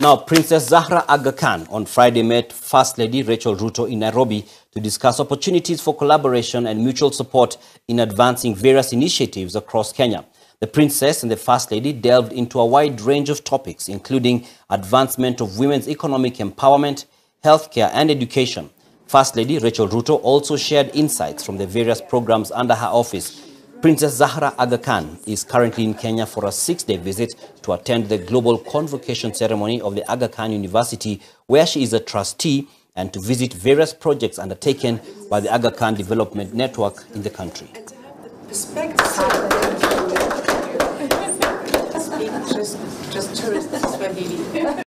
Now, Princess Zahra Aga Khan on Friday met First Lady Rachel Ruto in Nairobi to discuss opportunities for collaboration and mutual support in advancing various initiatives across Kenya. The Princess and the First Lady delved into a wide range of topics, including advancement of women's economic empowerment, healthcare and education. First Lady Rachel Ruto also shared insights from the various programs under her office. Princess Zahra Aga Khan is currently in Kenya for a six-day visit to attend the global convocation ceremony of the Aga Khan University, where she is a trustee, and to visit various projects undertaken by the Aga Khan Development Network in the country.